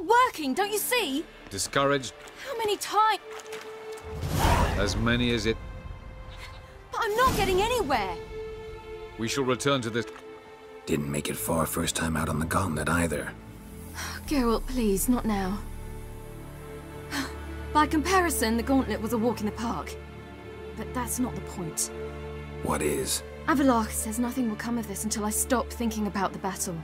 not working, don't you see? Discouraged? How many times? As many as it... But I'm not getting anywhere. We shall return to this... Didn't make it far first time out on the gauntlet either. Geralt, please, not now. By comparison, the gauntlet was a walk in the park. But that's not the point. What is? Avallac'h says nothing will come of this until I stop thinking about the battle.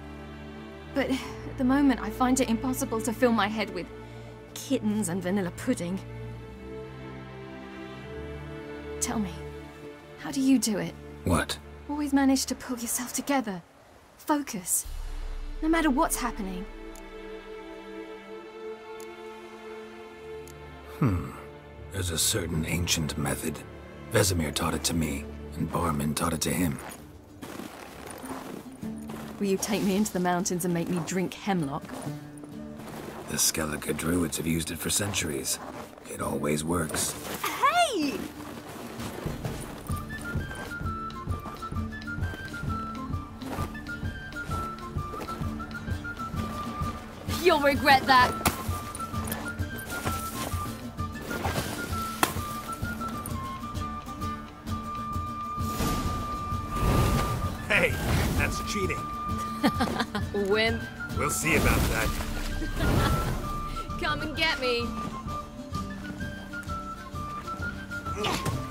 But at the moment, I find it impossible to fill my head with kittens and vanilla pudding. Tell me, how do you do it? What? Always manage to pull yourself together. Focus. No matter what's happening. Hmm. There's a certain ancient method. Vesemir taught it to me, and Barman taught it to him. Will you take me into the mountains and make me drink hemlock? The Skellige druids have used it for centuries. It always works. Hey! You'll regret that. Hey, that's cheating. Wimp. We'll see about that. Come and get me.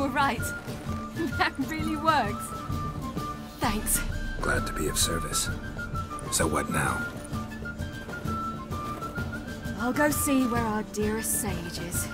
were right. That really works. Thanks. Glad to be of service. So what now? I'll go see where our dearest sage is.